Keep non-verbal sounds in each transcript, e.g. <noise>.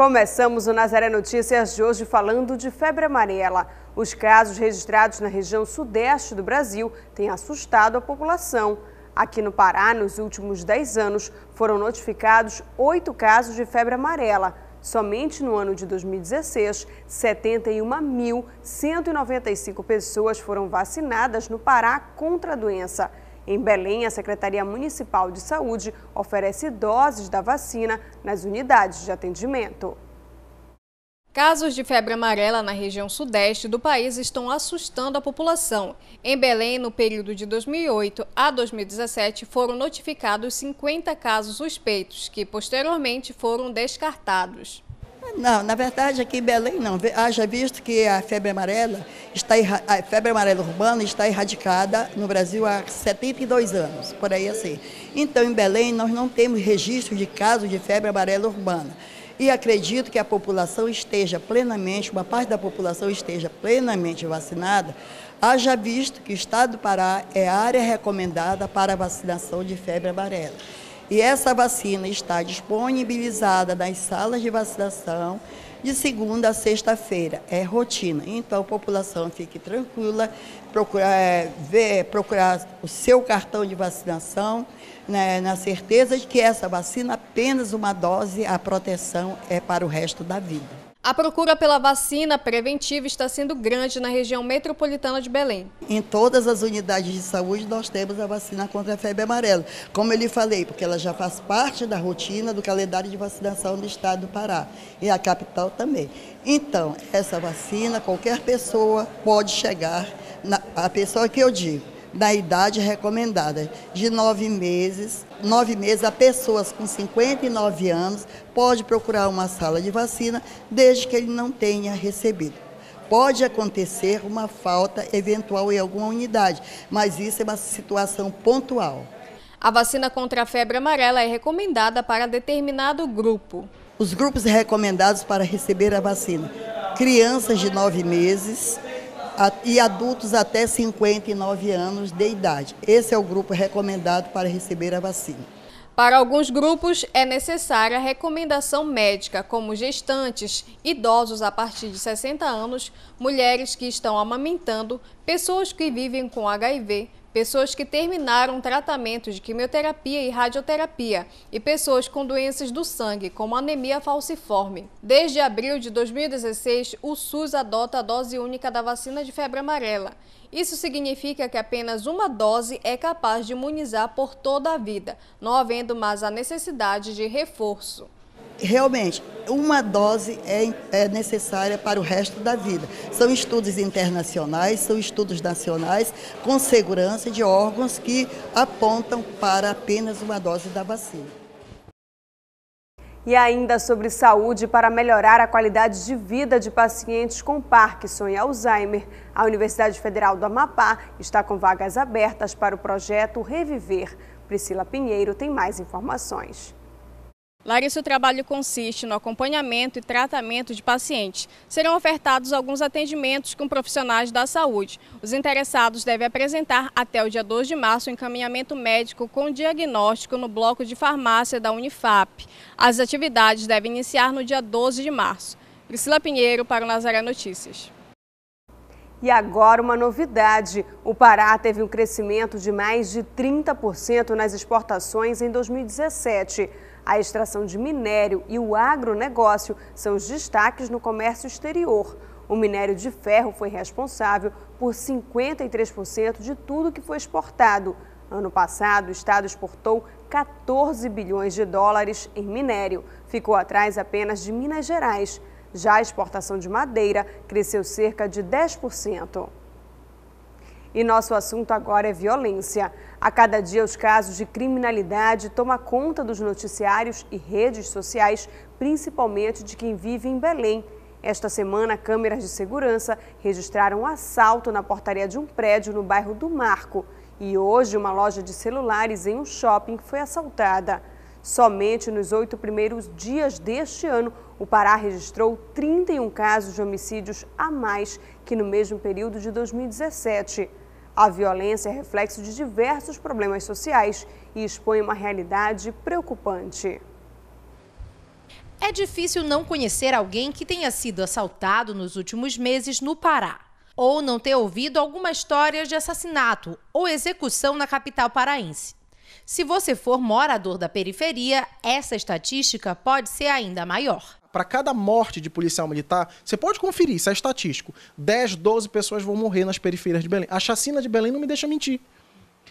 Começamos o Nazaré Notícias de hoje falando de febre amarela. Os casos registrados na região sudeste do Brasil têm assustado a população. Aqui no Pará, nos últimos 10 anos, foram notificados oito casos de febre amarela. Somente no ano de 2016, 71.195 pessoas foram vacinadas no Pará contra a doença. Em Belém, a Secretaria Municipal de Saúde oferece doses da vacina nas unidades de atendimento. Casos de febre amarela na região sudeste do país estão assustando a população. Em Belém, no período de 2008 a 2017, foram notificados 50 casos suspeitos, que posteriormente foram descartados. Não, na verdade aqui em Belém não. Haja visto que a febre amarela está a febre amarela urbana está erradicada no Brasil há 72 anos, por aí assim. Então em Belém nós não temos registro de casos de febre amarela urbana. E acredito que a população esteja plenamente, uma parte da população esteja plenamente vacinada, haja visto que o estado do Pará é área recomendada para a vacinação de febre amarela. E essa vacina está disponibilizada nas salas de vacinação de segunda a sexta-feira. É rotina. Então a população fique tranquila, procurar, é, ver, procurar o seu cartão de vacinação né, na certeza de que essa vacina, apenas uma dose, a proteção é para o resto da vida. A procura pela vacina preventiva está sendo grande na região metropolitana de Belém. Em todas as unidades de saúde nós temos a vacina contra a febre amarela. Como eu lhe falei, porque ela já faz parte da rotina do calendário de vacinação do estado do Pará e a capital também. Então, essa vacina qualquer pessoa pode chegar, na, a pessoa que eu digo, da idade recomendada, de nove meses, nove meses a pessoas com 59 anos pode procurar uma sala de vacina, desde que ele não tenha recebido. Pode acontecer uma falta eventual em alguma unidade, mas isso é uma situação pontual. A vacina contra a febre amarela é recomendada para determinado grupo. Os grupos recomendados para receber a vacina: crianças de nove meses, e adultos até 59 anos de idade. Esse é o grupo recomendado para receber a vacina. Para alguns grupos é necessária recomendação médica, como gestantes, idosos a partir de 60 anos, mulheres que estão amamentando, pessoas que vivem com HIV, pessoas que terminaram tratamento de quimioterapia e radioterapia e pessoas com doenças do sangue, como anemia falciforme. Desde abril de 2016, o SUS adota a dose única da vacina de febre amarela. Isso significa que apenas uma dose é capaz de imunizar por toda a vida, não havendo mais a necessidade de reforço realmente, uma dose é, é, necessária para o resto da vida. São estudos internacionais, são estudos nacionais com segurança de órgãos que apontam para apenas uma dose da vacina. E ainda sobre saúde, para melhorar a qualidade de vida de pacientes com Parkinson e Alzheimer, a Universidade Federal do Amapá está com vagas abertas para o projeto Reviver. Priscila Pinheiro tem mais informações. Larissa, o trabalho consiste no acompanhamento e tratamento de pacientes. Serão ofertados alguns atendimentos com profissionais da saúde. Os interessados devem apresentar até o dia 2 de março o encaminhamento médico com diagnóstico no bloco de farmácia da Unifap. As atividades devem iniciar no dia 12 de março. Priscila Pinheiro para o Nazaré Notícias. E agora uma novidade: o Pará teve um crescimento de mais de 30% nas exportações em 2017. A extração de minério e o agronegócio são os destaques no comércio exterior. O minério de ferro foi responsável por 53% de tudo que foi exportado. Ano passado, o Estado exportou 14 bilhões de dólares em minério. Ficou atrás apenas de Minas Gerais. Já a exportação de madeira cresceu cerca de 10%. E nosso assunto agora é violência. A cada dia, os casos de criminalidade tomam conta dos noticiários e redes sociais, principalmente de quem vive em Belém. Esta semana, câmeras de segurança registraram um assalto na portaria de um prédio no bairro do Marco. E hoje, uma loja de celulares em um shopping foi assaltada. Somente nos oito primeiros dias deste ano, o Pará registrou 31 casos de homicídios a mais que no mesmo período de 2017. A violência é reflexo de diversos problemas sociais e expõe uma realidade preocupante. É difícil não conhecer alguém que tenha sido assaltado nos últimos meses no Pará, ou não ter ouvido alguma história de assassinato ou execução na capital paraense. Se você for morador da periferia, essa estatística pode ser ainda maior. Para cada morte de policial militar, você pode conferir, isso é estatístico. 10, 12 pessoas vão morrer nas periferias de Belém. A chacina de Belém não me deixa mentir.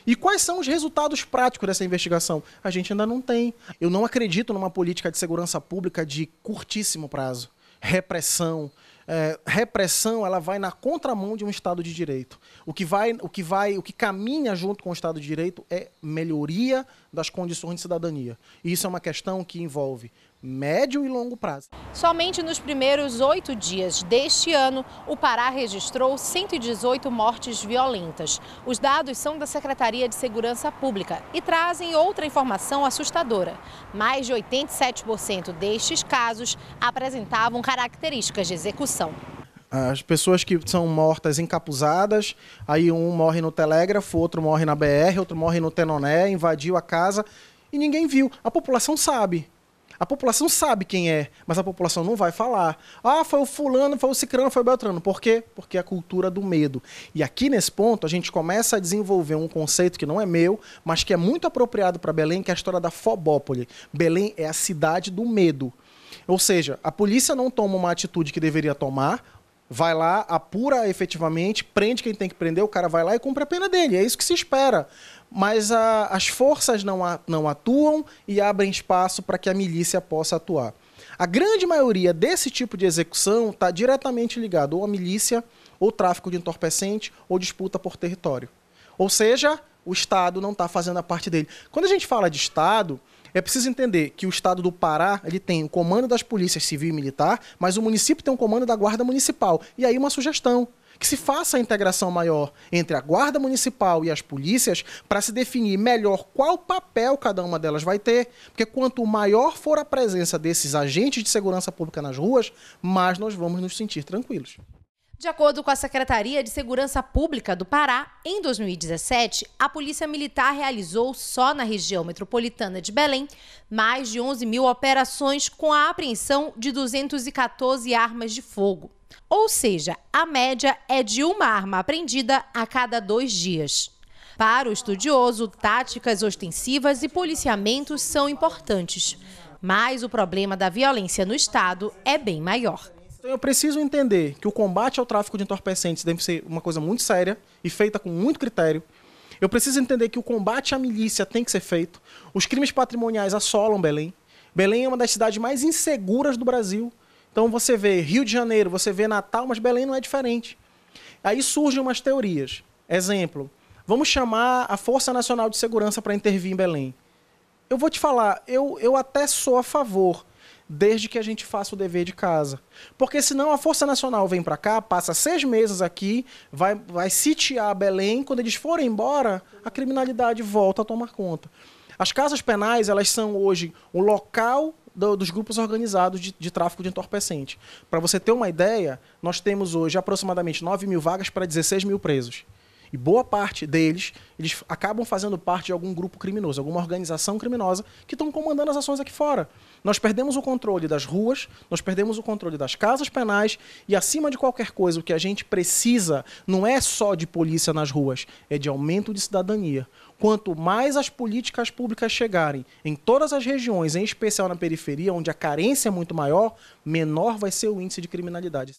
E quais são os resultados práticos dessa investigação? A gente ainda não tem. Eu não acredito numa política de segurança pública de curtíssimo prazo. Repressão. É, repressão ela vai na contramão de um Estado de Direito. O que vai, o que vai, o que caminha junto com o Estado de Direito é melhoria das condições de cidadania. E isso é uma questão que envolve médio e longo prazo. Somente nos primeiros oito dias deste ano, o Pará registrou 118 mortes violentas. Os dados são da Secretaria de Segurança Pública e trazem outra informação assustadora. Mais de 87% destes casos apresentavam características de execução. As pessoas que são mortas encapuzadas, aí um morre no telégrafo, outro morre na BR, outro morre no Tenoné, invadiu a casa e ninguém viu. A população sabe. A população sabe quem é, mas a população não vai falar. Ah, foi o fulano, foi o cicrano, foi o beltrano. Por quê? Porque é a cultura do medo. E aqui nesse ponto a gente começa a desenvolver um conceito que não é meu, mas que é muito apropriado para Belém, que é a história da Fobópole. Belém é a cidade do medo. Ou seja, a polícia não toma uma atitude que deveria tomar, vai lá, apura efetivamente, prende quem tem que prender, o cara vai lá e cumpre a pena dele. É isso que se espera mas a, as forças não, a, não atuam e abrem espaço para que a milícia possa atuar. A grande maioria desse tipo de execução está diretamente ligado ou à milícia, ou tráfico de entorpecente, ou disputa por território. Ou seja, o Estado não está fazendo a parte dele. Quando a gente fala de Estado, é preciso entender que o Estado do Pará ele tem o comando das polícias civil e militar, mas o município tem o comando da Guarda Municipal. E aí uma sugestão que se faça a integração maior entre a Guarda Municipal e as polícias para se definir melhor qual papel cada uma delas vai ter, porque quanto maior for a presença desses agentes de segurança pública nas ruas, mais nós vamos nos sentir tranquilos. De acordo com a Secretaria de Segurança Pública do Pará, em 2017, a Polícia Militar realizou só na região metropolitana de Belém mais de 11 mil operações com a apreensão de 214 armas de fogo. Ou seja, a média é de uma arma apreendida a cada dois dias. Para o estudioso, táticas ostensivas e policiamentos são importantes, mas o problema da violência no Estado é bem maior. Então eu preciso entender que o combate ao tráfico de entorpecentes deve ser uma coisa muito séria e feita com muito critério. Eu preciso entender que o combate à milícia tem que ser feito. Os crimes patrimoniais assolam Belém. Belém é uma das cidades mais inseguras do Brasil. Então você vê Rio de Janeiro, você vê Natal, mas Belém não é diferente. Aí surgem umas teorias. Exemplo, vamos chamar a Força Nacional de Segurança para intervir em Belém. Eu vou te falar, eu, eu até sou a favor, desde que a gente faça o dever de casa. Porque senão a Força Nacional vem para cá, passa seis meses aqui, vai, vai sitiar Belém, quando eles forem embora, a criminalidade volta a tomar conta. As casas penais, elas são hoje o local do, dos grupos organizados de, de tráfico de entorpecente. Para você ter uma ideia, nós temos hoje aproximadamente 9 mil vagas para 16 mil presos. E boa parte deles, eles acabam fazendo parte de algum grupo criminoso, alguma organização criminosa que estão comandando as ações aqui fora. Nós perdemos o controle das ruas, nós perdemos o controle das casas penais e, acima de qualquer coisa, o que a gente precisa não é só de polícia nas ruas, é de aumento de cidadania. Quanto mais as políticas públicas chegarem em todas as regiões, em especial na periferia, onde a carência é muito maior, menor vai ser o índice de criminalidade.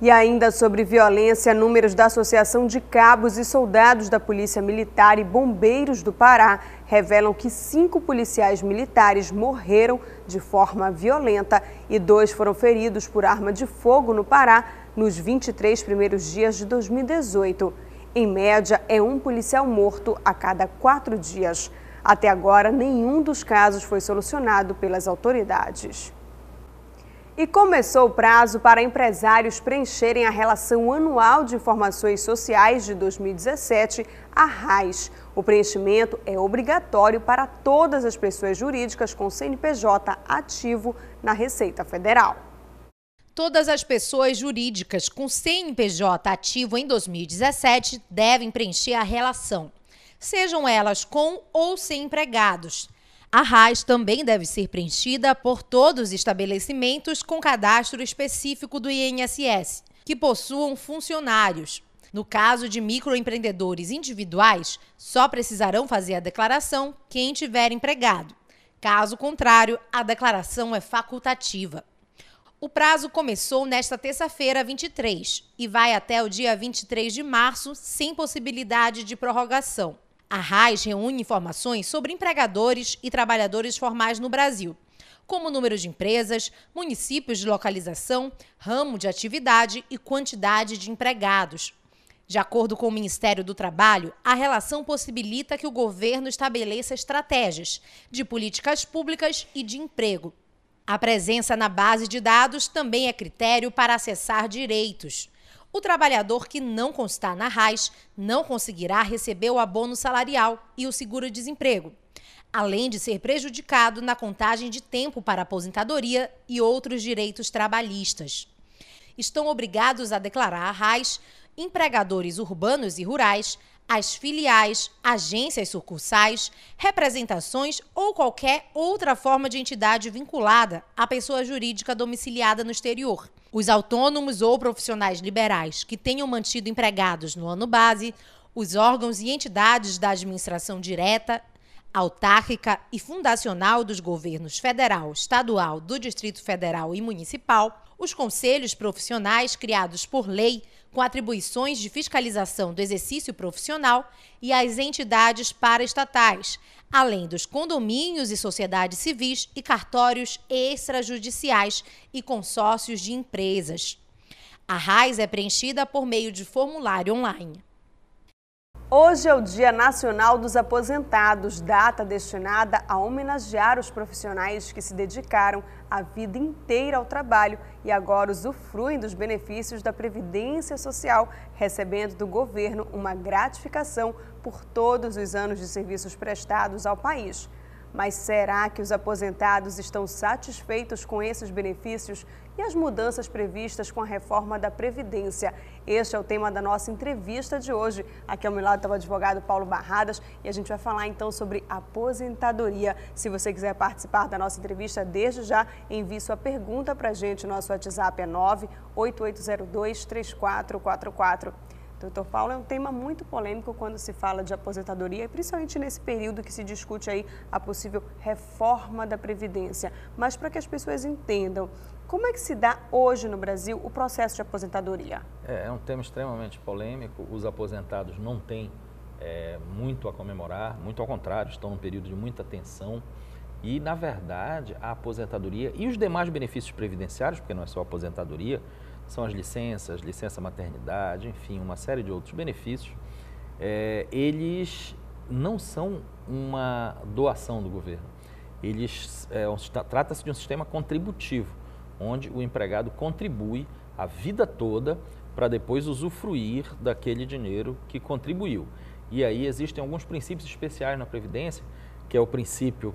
E ainda sobre violência, números da Associação de Cabos e Soldados da Polícia Militar e Bombeiros do Pará revelam que cinco policiais militares morreram de forma violenta e dois foram feridos por arma de fogo no Pará nos 23 primeiros dias de 2018. Em média, é um policial morto a cada quatro dias. Até agora, nenhum dos casos foi solucionado pelas autoridades. E começou o prazo para empresários preencherem a Relação Anual de Informações Sociais de 2017, a RAIS. O preenchimento é obrigatório para todas as pessoas jurídicas com CNPJ ativo na Receita Federal. Todas as pessoas jurídicas com CNPJ ativo em 2017 devem preencher a relação, sejam elas com ou sem empregados. A RAIS também deve ser preenchida por todos os estabelecimentos com cadastro específico do INSS, que possuam funcionários. No caso de microempreendedores individuais, só precisarão fazer a declaração quem tiver empregado. Caso contrário, a declaração é facultativa. O prazo começou nesta terça-feira, 23, e vai até o dia 23 de março, sem possibilidade de prorrogação. A RAIS reúne informações sobre empregadores e trabalhadores formais no Brasil, como número de empresas, municípios de localização, ramo de atividade e quantidade de empregados. De acordo com o Ministério do Trabalho, a relação possibilita que o governo estabeleça estratégias de políticas públicas e de emprego. A presença na base de dados também é critério para acessar direitos. O trabalhador que não constar na RAIS não conseguirá receber o abono salarial e o seguro-desemprego, além de ser prejudicado na contagem de tempo para aposentadoria e outros direitos trabalhistas. Estão obrigados a declarar a RAIS empregadores urbanos e rurais, as filiais, agências sucursais, representações ou qualquer outra forma de entidade vinculada à pessoa jurídica domiciliada no exterior. Os autônomos ou profissionais liberais que tenham mantido empregados no ano base, os órgãos e entidades da administração direta, autárquica e fundacional dos governos federal, estadual, do Distrito Federal e municipal, os conselhos profissionais criados por lei com atribuições de fiscalização do exercício profissional e as entidades paraestatais, além dos condomínios e sociedades civis e cartórios extrajudiciais e consórcios de empresas. A RAIS é preenchida por meio de formulário online. Hoje é o Dia Nacional dos Aposentados, data destinada a homenagear os profissionais que se dedicaram a vida inteira ao trabalho e agora usufruem dos benefícios da Previdência Social, recebendo do governo uma gratificação por todos os anos de serviços prestados ao país. Mas será que os aposentados estão satisfeitos com esses benefícios e as mudanças previstas com a reforma da Previdência? Este é o tema da nossa entrevista de hoje. Aqui ao meu lado está o advogado Paulo Barradas e a gente vai falar então sobre aposentadoria. Se você quiser participar da nossa entrevista, desde já envie sua pergunta para a gente. Nosso WhatsApp é 98802 3444. Doutor Paulo, é um tema muito polêmico quando se fala de aposentadoria, principalmente nesse período que se discute aí a possível reforma da Previdência. Mas para que as pessoas entendam, como é que se dá hoje no Brasil o processo de aposentadoria? É, é um tema extremamente polêmico. Os aposentados não têm é, muito a comemorar, muito ao contrário, estão num período de muita tensão. E, na verdade, a aposentadoria e os demais benefícios previdenciários, porque não é só a aposentadoria, são as licenças, licença maternidade, enfim, uma série de outros benefícios, é, eles não são uma doação do governo. Eles é, trata-se de um sistema contributivo, onde o empregado contribui a vida toda para depois usufruir daquele dinheiro que contribuiu. E aí existem alguns princípios especiais na previdência, que é o princípio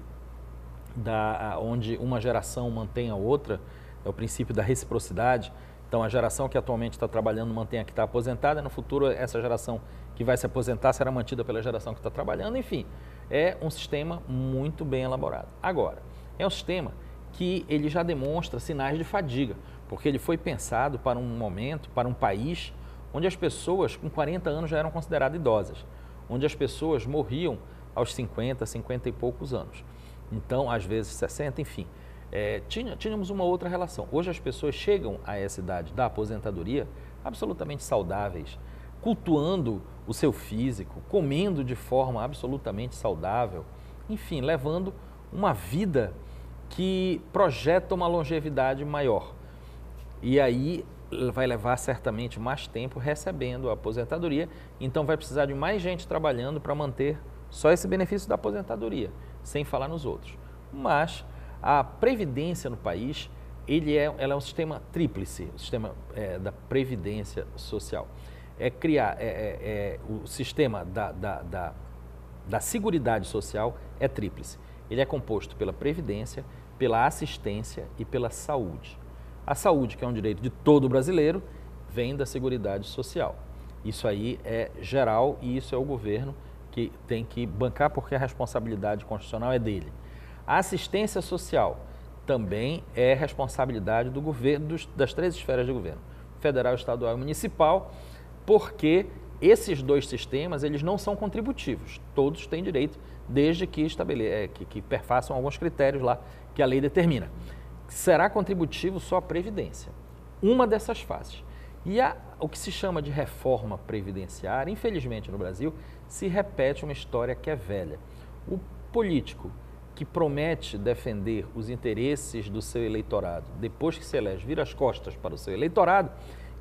da onde uma geração mantém a outra, é o princípio da reciprocidade então, a geração que atualmente está trabalhando mantém a que está aposentada, no futuro, essa geração que vai se aposentar será mantida pela geração que está trabalhando, enfim, é um sistema muito bem elaborado. Agora, é um sistema que ele já demonstra sinais de fadiga, porque ele foi pensado para um momento, para um país onde as pessoas com 40 anos já eram consideradas idosas, onde as pessoas morriam aos 50, 50 e poucos anos. Então, às vezes 60, enfim é, tinha, tínhamos uma outra relação. Hoje as pessoas chegam a essa idade da aposentadoria absolutamente saudáveis, cultuando o seu físico, comendo de forma absolutamente saudável, enfim, levando uma vida que projeta uma longevidade maior. E aí vai levar certamente mais tempo recebendo a aposentadoria, então vai precisar de mais gente trabalhando para manter só esse benefício da aposentadoria, sem falar nos outros. Mas a previdência no país, ele é, ela é um sistema tríplice, o sistema é, da previdência social. É criar é, é, é o sistema da, da, da, da Seguridade Social é tríplice. Ele é composto pela previdência, pela assistência e pela saúde. A saúde, que é um direito de todo brasileiro, vem da Seguridade Social. Isso aí é geral e isso é o governo que tem que bancar porque a responsabilidade constitucional é dele. A assistência social também é responsabilidade do governo, dos, das três esferas de governo, federal, estadual e municipal, porque esses dois sistemas eles não são contributivos. Todos têm direito, desde que, estabele é, que, que perfaçam alguns critérios lá que a lei determina. Será contributivo só a Previdência, uma dessas fases. E a, o que se chama de reforma previdenciária, infelizmente no Brasil, se repete uma história que é velha. O político que promete defender os interesses do seu eleitorado, depois que se elege, vira as costas para o seu eleitorado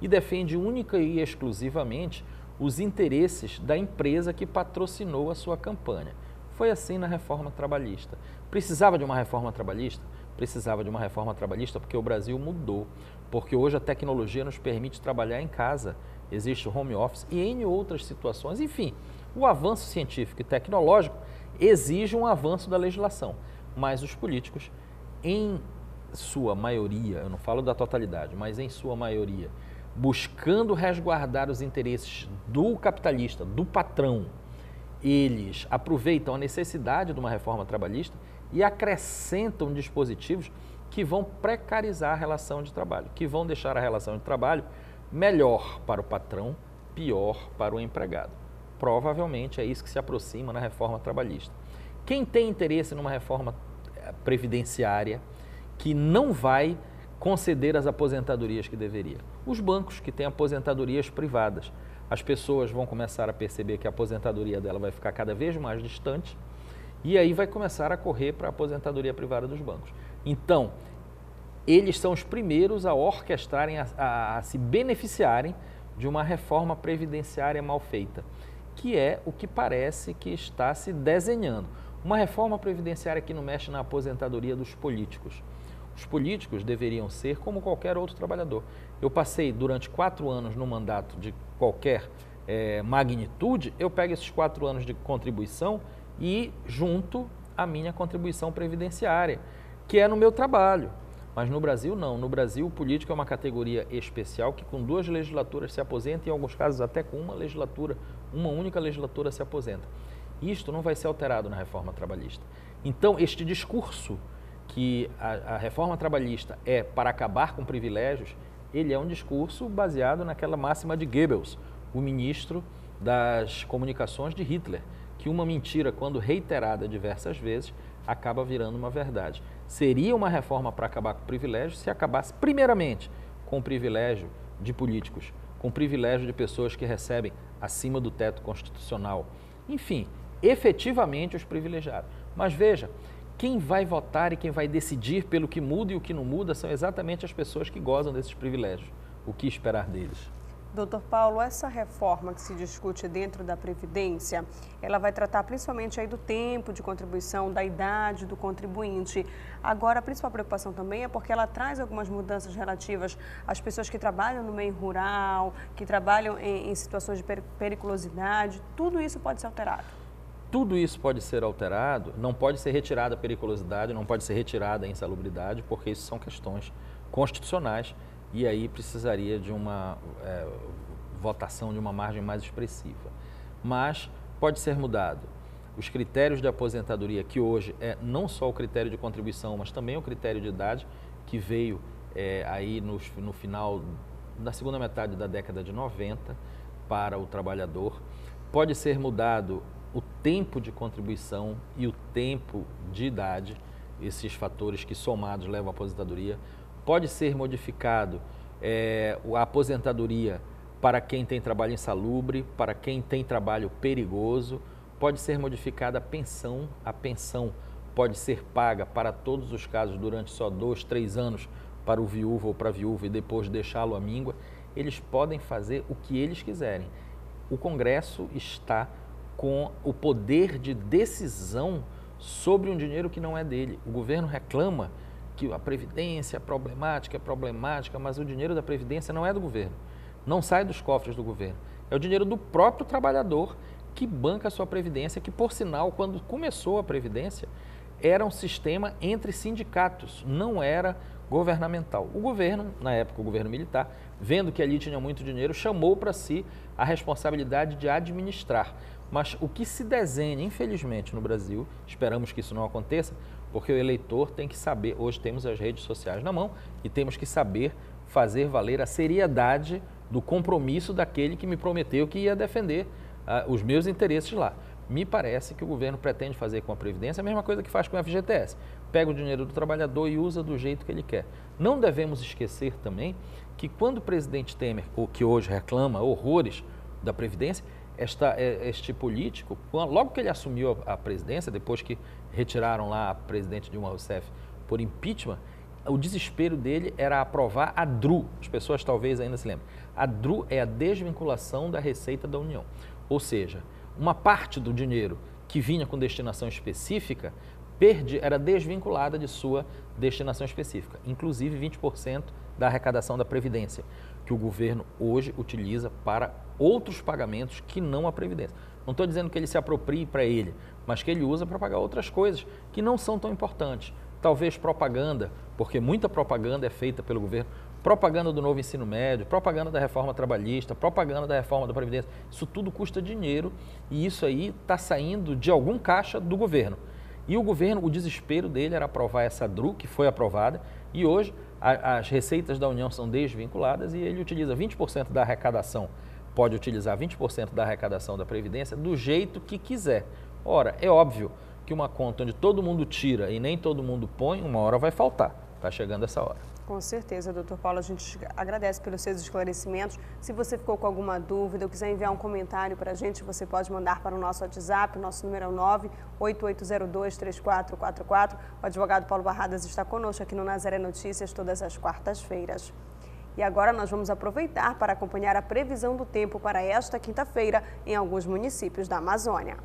e defende única e exclusivamente os interesses da empresa que patrocinou a sua campanha. Foi assim na reforma trabalhista. Precisava de uma reforma trabalhista? Precisava de uma reforma trabalhista porque o Brasil mudou. Porque hoje a tecnologia nos permite trabalhar em casa, existe o home office e em outras situações. Enfim, o avanço científico e tecnológico exige um avanço da legislação, mas os políticos, em sua maioria, eu não falo da totalidade, mas em sua maioria, buscando resguardar os interesses do capitalista, do patrão, eles aproveitam a necessidade de uma reforma trabalhista e acrescentam dispositivos que vão precarizar a relação de trabalho, que vão deixar a relação de trabalho melhor para o patrão, pior para o empregado. Provavelmente é isso que se aproxima na reforma trabalhista. Quem tem interesse numa reforma eh, previdenciária que não vai conceder as aposentadorias que deveria? Os bancos que têm aposentadorias privadas. As pessoas vão começar a perceber que a aposentadoria dela vai ficar cada vez mais distante e aí vai começar a correr para a aposentadoria privada dos bancos. Então, eles são os primeiros a orquestrarem, a, a, a se beneficiarem de uma reforma previdenciária mal feita que é o que parece que está se desenhando. Uma reforma previdenciária que não mexe na aposentadoria dos políticos. Os políticos deveriam ser como qualquer outro trabalhador. Eu passei durante quatro anos no mandato de qualquer é, magnitude, eu pego esses quatro anos de contribuição e junto a minha contribuição previdenciária, que é no meu trabalho. Mas no Brasil, não. No Brasil, o político é uma categoria especial que, com duas legislaturas, se aposenta, e em alguns casos, até com uma legislatura, uma única legislatura se aposenta. Isto não vai ser alterado na reforma trabalhista. Então, este discurso que a, a reforma trabalhista é para acabar com privilégios, ele é um discurso baseado naquela máxima de Goebbels, o ministro das comunicações de Hitler, que uma mentira, quando reiterada diversas vezes, acaba virando uma verdade. Seria uma reforma para acabar com o privilégio se acabasse, primeiramente, com o privilégio de políticos, com o privilégio de pessoas que recebem acima do teto constitucional. Enfim, efetivamente os privilegiados. Mas veja, quem vai votar e quem vai decidir pelo que muda e o que não muda são exatamente as pessoas que gozam desses privilégios. O que esperar deles? Doutor Paulo, essa reforma que se discute dentro da Previdência, ela vai tratar principalmente aí do tempo de contribuição, da idade do contribuinte. Agora, a principal preocupação também é porque ela traz algumas mudanças relativas às pessoas que trabalham no meio rural, que trabalham em, em situações de periculosidade. Tudo isso pode ser alterado. Tudo isso pode ser alterado, não pode ser retirada a periculosidade, não pode ser retirada a insalubridade, porque isso são questões constitucionais e aí precisaria de uma é, votação de uma margem mais expressiva. Mas pode ser mudado. Os critérios de aposentadoria, que hoje é não só o critério de contribuição, mas também o critério de idade, que veio é, aí no, no final da segunda metade da década de 90 para o trabalhador. Pode ser mudado o tempo de contribuição e o tempo de idade, esses fatores que somados levam à aposentadoria pode ser modificado é, a aposentadoria para quem tem trabalho insalubre, para quem tem trabalho perigoso, pode ser modificada a pensão, a pensão pode ser paga para todos os casos durante só dois, três anos para o viúvo ou para a viúva e depois deixá-lo à míngua. Eles podem fazer o que eles quiserem. O Congresso está com o poder de decisão sobre um dinheiro que não é dele. O governo reclama que a Previdência é problemática, é problemática, mas o dinheiro da Previdência não é do governo. Não sai dos cofres do governo. É o dinheiro do próprio trabalhador que banca a sua Previdência, que, por sinal, quando começou a Previdência, era um sistema entre sindicatos, não era governamental. O governo, na época o governo militar, vendo que ali tinha muito dinheiro, chamou para si a responsabilidade de administrar. Mas o que se desenha, infelizmente, no Brasil, esperamos que isso não aconteça, porque o eleitor tem que saber, hoje temos as redes sociais na mão e temos que saber fazer valer a seriedade do compromisso daquele que me prometeu que ia defender uh, os meus interesses lá. Me parece que o governo pretende fazer com a Previdência a mesma coisa que faz com a FGTS. Pega o dinheiro do trabalhador e usa do jeito que ele quer. Não devemos esquecer também que quando o presidente Temer, o que hoje reclama horrores da Previdência, esta, é, este político, logo que ele assumiu a, presidência, depois que retiraram lá a presidente Dilma Rousseff por impeachment, o desespero dele era aprovar a DRU. As pessoas talvez ainda se lembrem. A DRU é a desvinculação da receita da União. Ou seja, uma parte do dinheiro que vinha com destinação específica perdi, era desvinculada de sua destinação específica, inclusive 20% da arrecadação da Previdência, que o governo hoje utiliza para outros pagamentos que não a Previdência. Não estou dizendo que ele se aproprie para ele, mas que ele usa para pagar outras coisas que não são tão importantes. Talvez propaganda, porque muita propaganda é feita pelo governo. Propaganda do novo ensino médio, propaganda da reforma trabalhista, propaganda da reforma da Previdência. Isso tudo custa dinheiro e isso aí está saindo de algum caixa do governo. E o governo, o desespero dele era aprovar essa DRU, que foi aprovada, e hoje a, as receitas da União são desvinculadas e ele utiliza 20% da arrecadação, pode utilizar 20% da arrecadação da Previdência do jeito que quiser. Ora, é óbvio que uma conta onde todo mundo tira e nem todo mundo põe, uma hora vai faltar. Está chegando essa hora. Com certeza, doutor Paulo, a gente agradece pelos seus esclarecimentos. Se você ficou com alguma dúvida ou quiser enviar um comentário para a gente, você pode mandar para o nosso WhatsApp, o nosso número é 988023444. O advogado Paulo Barradas está conosco aqui no Nazaré Notícias todas as quartas-feiras. E agora nós vamos aproveitar para acompanhar a previsão do tempo para esta quinta-feira em alguns municípios da Amazônia.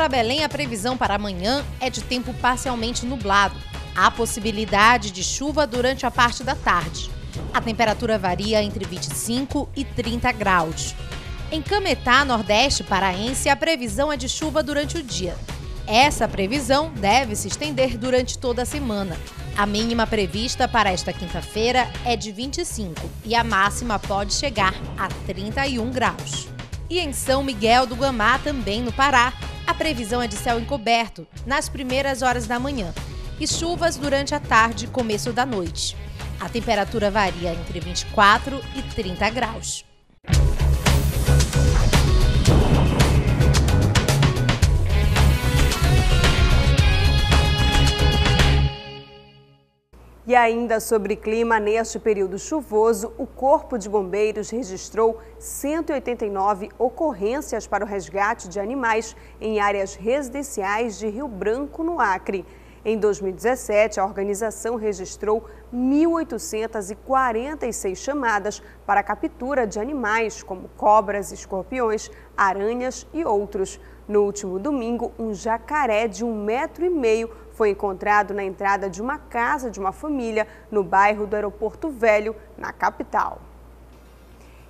Para Belém, a previsão para amanhã é de tempo parcialmente nublado. Há possibilidade de chuva durante a parte da tarde. A temperatura varia entre 25 e 30 graus. Em Cametá, Nordeste Paraense, a previsão é de chuva durante o dia. Essa previsão deve se estender durante toda a semana. A mínima prevista para esta quinta-feira é de 25 e a máxima pode chegar a 31 graus. E em São Miguel do Guamá, também no Pará, a previsão é de céu encoberto nas primeiras horas da manhã e chuvas durante a tarde e começo da noite. A temperatura varia entre 24 e 30 graus. E ainda sobre clima, neste período chuvoso, o Corpo de Bombeiros registrou 189 ocorrências para o resgate de animais em áreas residenciais de Rio Branco, no Acre. Em 2017, a organização registrou 1.846 chamadas para a captura de animais, como cobras, escorpiões, aranhas e outros. No último domingo, um jacaré de um metro e meio foi encontrado na entrada de uma casa de uma família no bairro do Aeroporto Velho, na capital.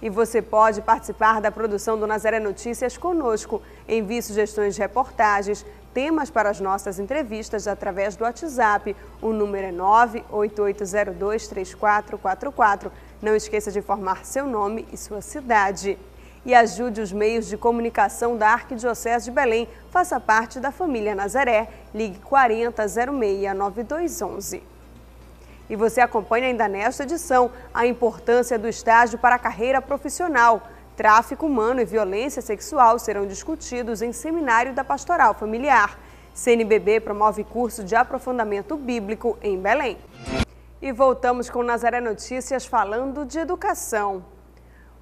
E você pode participar da produção do Nazaré Notícias conosco. Envie sugestões de reportagens, temas para as nossas entrevistas através do WhatsApp. O número é 988023444. Não esqueça de informar seu nome e sua cidade e ajude os meios de comunicação da Arquidiocese de Belém. Faça parte da família Nazaré. Ligue 4006-9211. E você acompanha ainda nesta edição a importância do estágio para a carreira profissional. Tráfico humano e violência sexual serão discutidos em seminário da Pastoral Familiar. CNBB promove curso de aprofundamento bíblico em Belém. E voltamos com Nazaré Notícias falando de educação.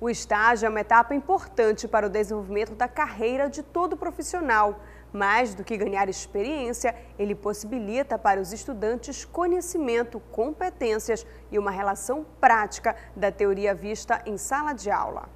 O estágio é uma etapa importante para o desenvolvimento da carreira de todo profissional. Mais do que ganhar experiência, ele possibilita para os estudantes conhecimento, competências e uma relação prática da teoria vista em sala de aula.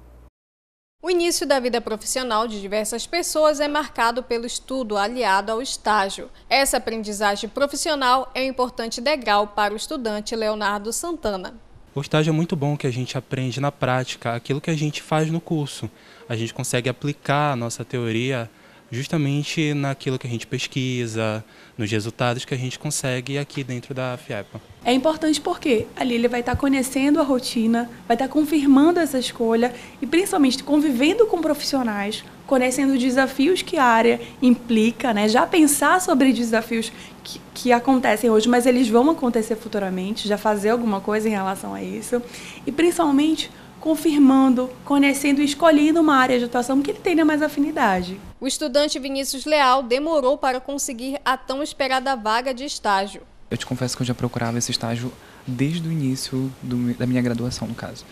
O início da vida profissional de diversas pessoas é marcado pelo estudo aliado ao estágio. Essa aprendizagem profissional é um importante degrau para o estudante Leonardo Santana. O estágio é muito bom que a gente aprende na prática aquilo que a gente faz no curso. A gente consegue aplicar a nossa teoria justamente naquilo que a gente pesquisa, nos resultados que a gente consegue aqui dentro da FIEPA. É importante porque ali ele vai estar conhecendo a rotina, vai estar confirmando essa escolha e principalmente convivendo com profissionais, conhecendo os desafios que a área implica, né? já pensar sobre desafios que, que acontecem hoje, mas eles vão acontecer futuramente, já fazer alguma coisa em relação a isso e principalmente confirmando, conhecendo e escolhendo uma área de atuação que ele tenha mais afinidade. O estudante Vinícius Leal demorou para conseguir a tão esperada vaga de estágio. Eu te confesso que eu já procurava esse estágio desde o início do, da minha graduação, no caso.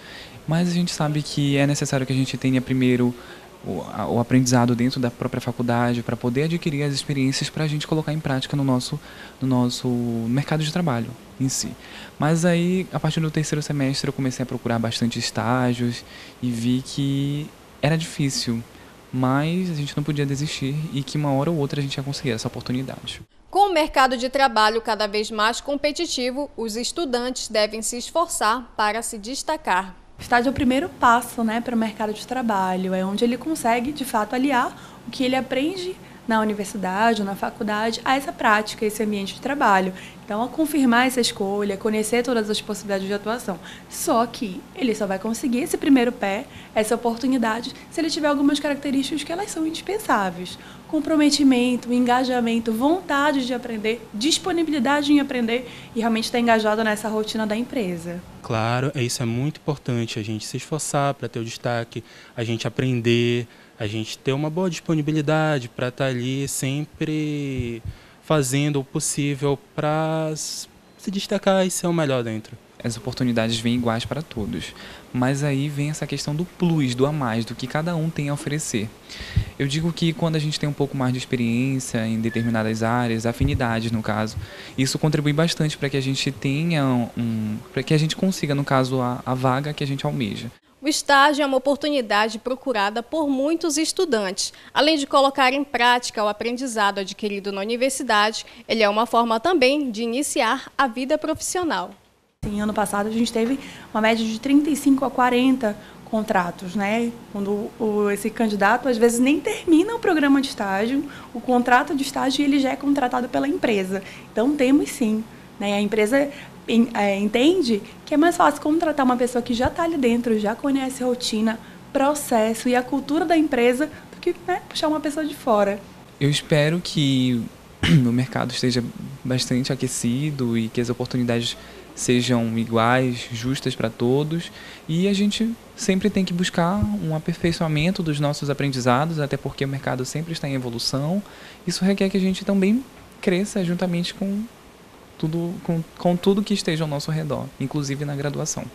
Mas a gente sabe que é necessário que a gente tenha primeiro o, o aprendizado dentro da própria faculdade para poder adquirir as experiências para a gente colocar em prática no nosso, no nosso mercado de trabalho em si. Mas aí, a partir do terceiro semestre, eu comecei a procurar bastante estágios e vi que era difícil, mas a gente não podia desistir e que uma hora ou outra a gente ia conseguir essa oportunidade. Com o mercado de trabalho cada vez mais competitivo, os estudantes devem se esforçar para se destacar. Estágio é o primeiro passo né, para o mercado de trabalho, é onde ele consegue, de fato, aliar o que ele aprende na universidade ou na faculdade a essa prática, esse ambiente de trabalho. Então, a confirmar essa escolha, conhecer todas as possibilidades de atuação. Só que ele só vai conseguir esse primeiro pé, essa oportunidade, se ele tiver algumas características que elas são indispensáveis. Comprometimento, engajamento, vontade de aprender, disponibilidade em aprender e realmente estar engajado nessa rotina da empresa. Claro, é isso é muito importante, a gente se esforçar para ter o destaque, a gente aprender, a gente ter uma boa disponibilidade para estar tá ali sempre fazendo o possível para se destacar e ser o melhor dentro. As oportunidades vêm iguais para todos, mas aí vem essa questão do plus, do a mais, do que cada um tem a oferecer. Eu digo que quando a gente tem um pouco mais de experiência em determinadas áreas, afinidades no caso, isso contribui bastante para que a gente tenha um, para que a gente consiga no caso a, a vaga que a gente almeja. O estágio é uma oportunidade procurada por muitos estudantes. Além de colocar em prática o aprendizado adquirido na universidade, ele é uma forma também de iniciar a vida profissional. Em ano passado a gente teve uma média de 35 a 40 contratos, né? Quando o, esse candidato às vezes nem termina o programa de estágio, o contrato de estágio ele já é contratado pela empresa. Então temos sim, né? A empresa entende que é mais fácil contratar uma pessoa que já está ali dentro, já conhece a rotina, processo e a cultura da empresa, do que né, puxar uma pessoa de fora. Eu espero que <clears throat> o mercado esteja bastante aquecido e que as oportunidades sejam iguais, justas para todos e a gente sempre tem que buscar um aperfeiçoamento dos nossos aprendizados, até porque o mercado sempre está em evolução. Isso requer que a gente também cresça juntamente com tudo, com, com tudo que esteja ao nosso redor, inclusive na graduação.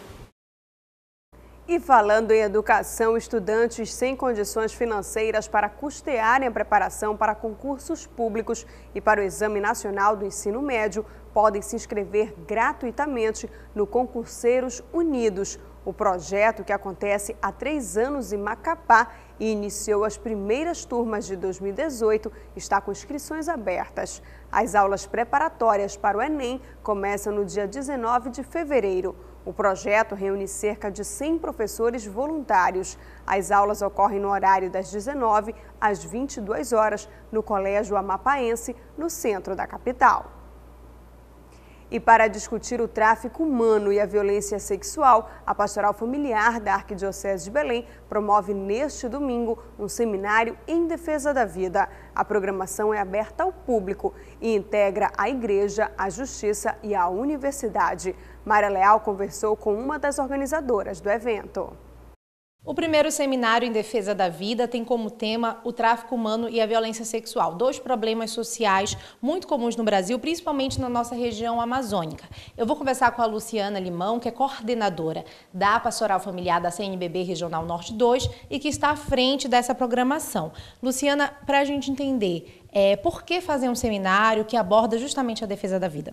E falando em educação, estudantes sem condições financeiras para custearem a preparação para concursos públicos e para o Exame Nacional do Ensino Médio podem se inscrever gratuitamente no Concurseiros Unidos, o projeto que acontece há três anos em Macapá e iniciou as primeiras turmas de 2018 está com inscrições abertas. As aulas preparatórias para o Enem começam no dia 19 de fevereiro. O projeto reúne cerca de 100 professores voluntários. As aulas ocorrem no horário das 19 às 22 horas no Colégio Amapaense, no centro da capital. E para discutir o tráfico humano e a violência sexual, a Pastoral Familiar da Arquidiocese de Belém promove neste domingo um seminário em defesa da vida. A programação é aberta ao público e integra a igreja, a justiça e a universidade. Mara Leal conversou com uma das organizadoras do evento. O primeiro seminário em defesa da vida tem como tema o tráfico humano e a violência sexual, dois problemas sociais muito comuns no Brasil, principalmente na nossa região amazônica. Eu vou conversar com a Luciana Limão, que é coordenadora da Pastoral Familiar da CNBB Regional Norte 2 e que está à frente dessa programação. Luciana, para a gente entender, é, por que fazer um seminário que aborda justamente a defesa da vida?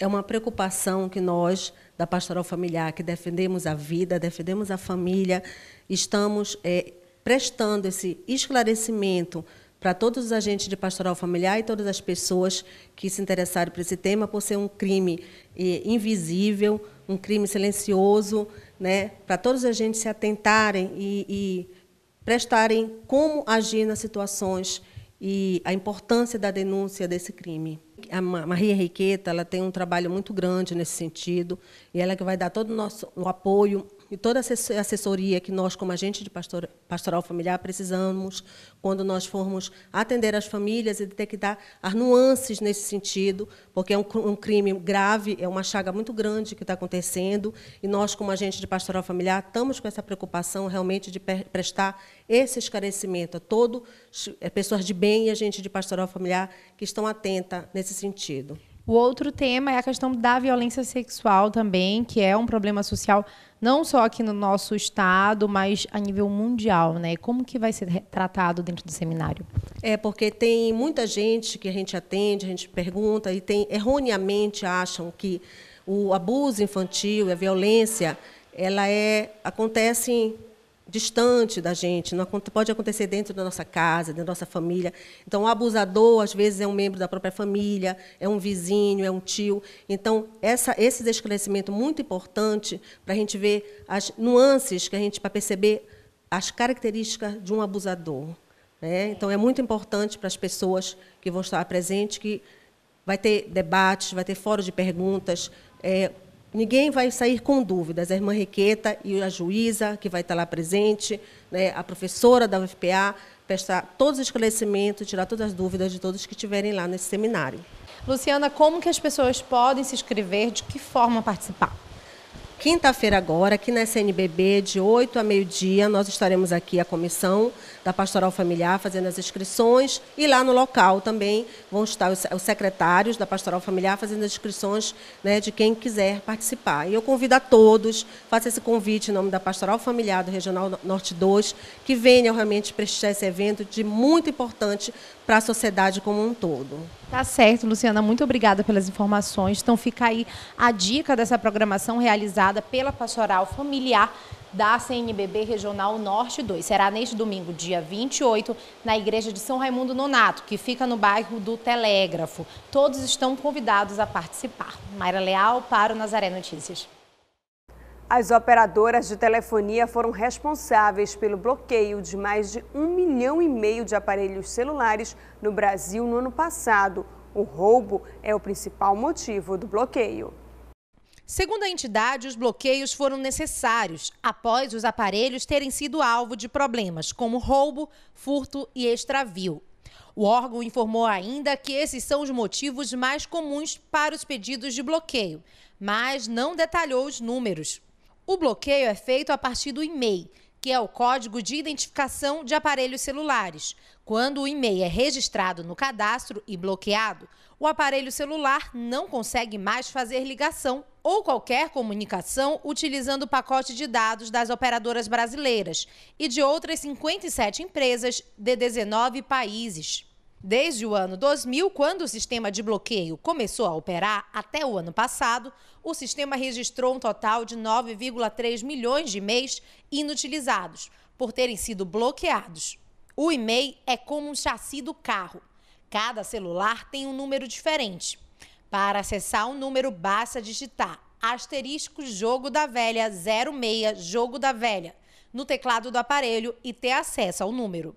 É uma preocupação que nós da pastoral familiar, que defendemos a vida, defendemos a família, estamos é, prestando esse esclarecimento para todos os agentes de pastoral familiar e todas as pessoas que se interessaram por esse tema, por ser um crime é, invisível, um crime silencioso, né, para todos os agentes se atentarem e, e prestarem como agir nas situações e a importância da denúncia desse crime. A Maria Henriqueta ela tem um trabalho muito grande nesse sentido e ela que vai dar todo o nosso o apoio e toda a assessoria que nós, como agente de pastoral familiar, precisamos quando nós formos atender as famílias e detectar as nuances nesse sentido, porque é um, um crime grave, é uma chaga muito grande que está acontecendo, e nós, como agente de pastoral familiar, estamos com essa preocupação realmente de prestar esse esclarecimento a todas é, pessoas de bem e agente de pastoral familiar que estão atentas nesse sentido. O outro tema é a questão da violência sexual também, que é um problema social não só aqui no nosso estado, mas a nível mundial, né? Como que vai ser tratado dentro do seminário? É porque tem muita gente que a gente atende, a gente pergunta e tem erroneamente acham que o abuso infantil e a violência ela é acontece distante da gente, não pode acontecer dentro da nossa casa, da nossa família. Então, o abusador, às vezes, é um membro da própria família, é um vizinho, é um tio. Então, essa, esse esclarecimento muito importante para a gente ver as nuances, que a gente para perceber as características de um abusador. Né? Então, é muito importante para as pessoas que vão estar presentes que vai ter debates, vai ter fórum de perguntas, é, Ninguém vai sair com dúvidas. A irmã Requeta e a juíza, que vai estar lá presente, né, a professora da UFPA, prestar todos os esclarecimentos, tirar todas as dúvidas de todos que estiverem lá nesse seminário. Luciana, como que as pessoas podem se inscrever? De que forma participar? Quinta-feira agora, aqui na SNBB, de 8 a meio-dia, nós estaremos aqui, a comissão da Pastoral Familiar, fazendo as inscrições. E lá no local também vão estar os, secretários da Pastoral Familiar fazendo as inscrições né, de quem quiser participar. E eu convido a todos, faço esse convite em nome da Pastoral Familiar do Regional Norte 2, que venham realmente prestigiar esse evento de muito importante para a sociedade como um todo. Tá certo, Luciana. Muito obrigada pelas informações. Então fica aí a dica dessa programação realizada pela Pastoral Familiar da CNBB Regional Norte 2. Será neste domingo, dia 28, na Igreja de São Raimundo Nonato, que fica no bairro do Telégrafo. Todos estão convidados a participar. Mayra Leal para o Nazaré Notícias. As operadoras de telefonia foram responsáveis pelo bloqueio de mais de um milhão e meio de aparelhos celulares no Brasil no ano passado. O roubo é o principal motivo do bloqueio. Segundo a entidade, os bloqueios foram necessários após os aparelhos terem sido alvo de problemas como roubo, furto e extravio. O órgão informou ainda que esses são os motivos mais comuns para os pedidos de bloqueio, mas não detalhou os números. O bloqueio é feito a partir do e-mail, que é o código de identificação de aparelhos celulares. Quando o e-mail é registrado no cadastro e bloqueado, o aparelho celular não consegue mais fazer ligação ou qualquer comunicação utilizando o pacote de dados das operadoras brasileiras e de outras 57 empresas de 19 países. Desde o ano 2000, quando o sistema de bloqueio começou a operar, até o ano passado, o sistema registrou um total de 9,3 milhões de e-mails inutilizados, por terem sido bloqueados. O e-mail é como um chassi do carro. Cada celular tem um número diferente. Para acessar o um número, basta digitar asterisco jogo da velha 06 jogo da velha no teclado do aparelho e ter acesso ao número.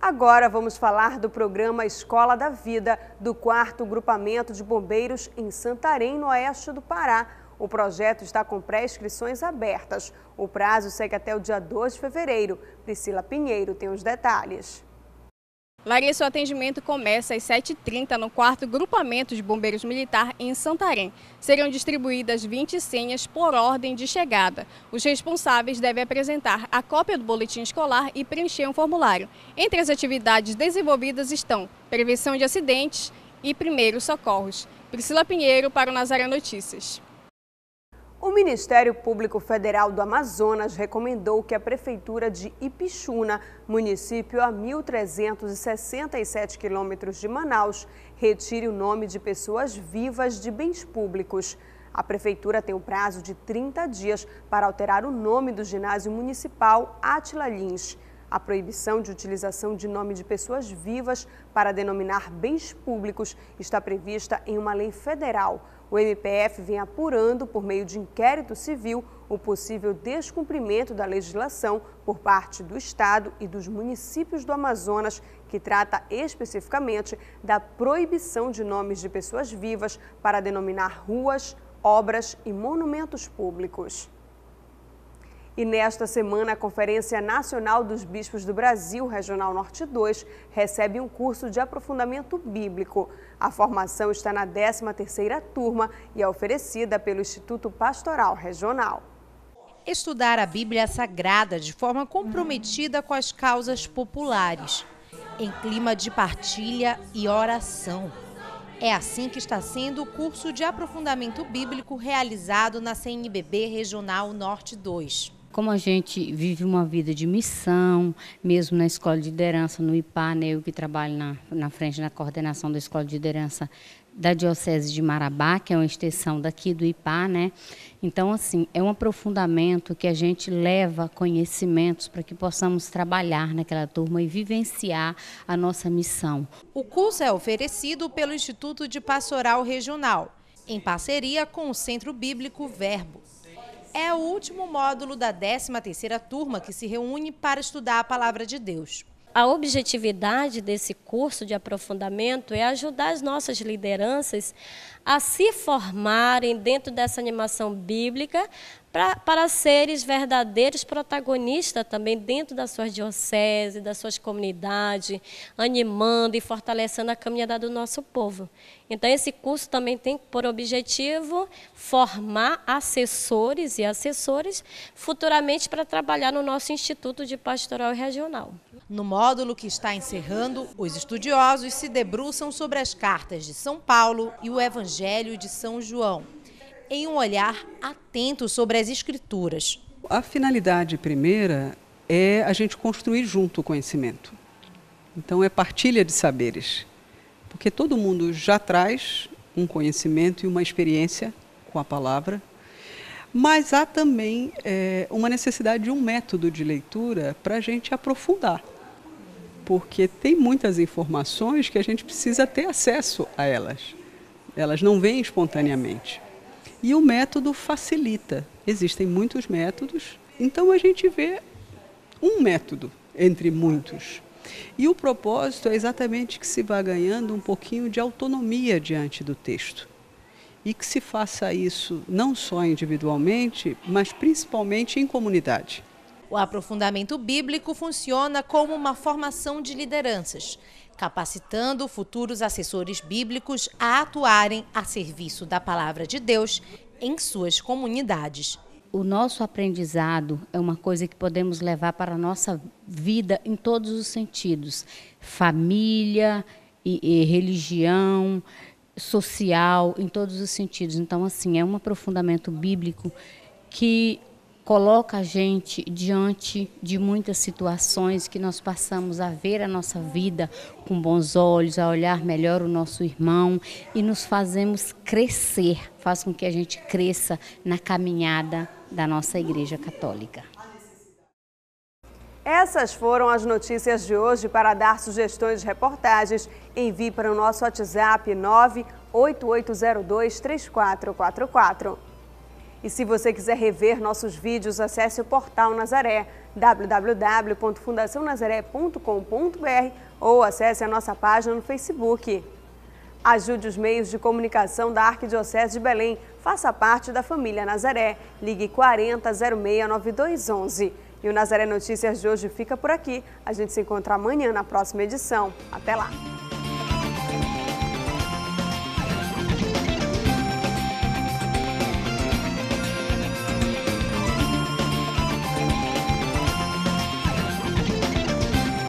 Agora vamos falar do programa Escola da Vida, do 4 Grupamento de Bombeiros em Santarém, no oeste do Pará. O projeto está com pré-inscrições abertas. O prazo segue até o dia 2 de fevereiro. Priscila Pinheiro tem os detalhes. Larissa, o atendimento começa às 7h30 no quarto grupamento de bombeiros militar em Santarém. Serão distribuídas 20 senhas por ordem de chegada. Os responsáveis devem apresentar a cópia do boletim escolar e preencher um formulário. Entre as atividades desenvolvidas estão prevenção de acidentes e primeiros socorros. Priscila Pinheiro para o Nazaré Notícias. O Ministério Público Federal do Amazonas recomendou que a Prefeitura de Ipixuna, município a 1.367 quilômetros de Manaus, retire o nome de pessoas vivas de bens públicos. A Prefeitura tem o um prazo de 30 dias para alterar o nome do ginásio municipal Atila Lins. A proibição de utilização de nome de pessoas vivas para denominar bens públicos está prevista em uma lei federal. O MPF vem apurando, por meio de inquérito civil, o possível descumprimento da legislação por parte do Estado e dos municípios do Amazonas que trata especificamente da proibição de nomes de pessoas vivas para denominar ruas, obras e monumentos públicos. E nesta semana, a Conferência Nacional dos Bispos do Brasil, Regional Norte 2, recebe um curso de aprofundamento bíblico. A formação está na 13ª turma e é oferecida pelo Instituto Pastoral Regional. Estudar a Bíblia Sagrada de forma comprometida com as causas populares, em clima de partilha e oração. É assim que está sendo o curso de aprofundamento bíblico realizado na CNBB Regional Norte 2. Como a gente vive uma vida de missão, mesmo na escola de liderança, no IPA, né, eu que trabalho na, na frente da coordenação da escola de liderança da Diocese de Marabá, que é uma extensão daqui do IPA, né? Então, assim, é um aprofundamento que a gente leva conhecimentos para que possamos trabalhar naquela turma e vivenciar a nossa missão. O curso é oferecido pelo Instituto de Pastoral Regional, em parceria com o Centro Bíblico Verbo é o último módulo da 13ª turma que se reúne para estudar a palavra de Deus. A objetividade desse curso de aprofundamento é ajudar as nossas lideranças a se formarem dentro dessa animação bíblica pra, para seres verdadeiros protagonistas também dentro das suas dioceses, das suas comunidades, animando e fortalecendo a caminhada do nosso povo. Então, esse curso também tem por objetivo formar assessores e assessores futuramente para trabalhar no nosso Instituto de Pastoral Regional. No módulo que está encerrando, os estudiosos se debruçam sobre as cartas de São Paulo e o Evangelho de São João em um olhar atento sobre as escrituras. A finalidade primeira é a gente construir junto o conhecimento. Então, é partilha de saberes. Porque todo mundo já traz um conhecimento e uma experiência com a palavra, mas há também é, uma necessidade de um método de leitura para a gente aprofundar. Porque tem muitas informações que a gente precisa ter acesso a elas. Elas não vêm espontaneamente. E o método facilita. Existem muitos métodos, então a gente vê um método entre muitos. E o propósito é exatamente que se vá ganhando um pouquinho de autonomia diante do texto. E que se faça isso não só individualmente, mas principalmente em comunidade. O aprofundamento bíblico funciona como uma formação de lideranças, capacitando futuros assessores bíblicos a atuarem a serviço da palavra de Deus em suas comunidades. O nosso aprendizado é uma coisa que podemos levar para a nossa vida em todos os sentidos: família, e, e religião, social, em todos os sentidos. Então, assim, é um aprofundamento bíblico que coloca a gente diante de muitas situações que nós passamos a ver a nossa vida com bons olhos, a olhar melhor o nosso irmão e nos fazemos crescer, faz com que a gente cresça na caminhada da nossa Igreja Católica. Essas foram as notícias de hoje. Para dar sugestões de reportagens, envie para o nosso WhatsApp 98802 3444. E se você quiser rever nossos vídeos, acesse o portal Nazaré, www.fundacionazaré.com.br ou acesse a nossa página no Facebook. Ajude os meios de comunicação da Arquidiocese de Belém. Faça parte da família Nazaré. Ligue 40 06 9211. E o Nazaré Notícias de hoje fica por aqui. A gente se encontra amanhã na próxima edição. Até lá!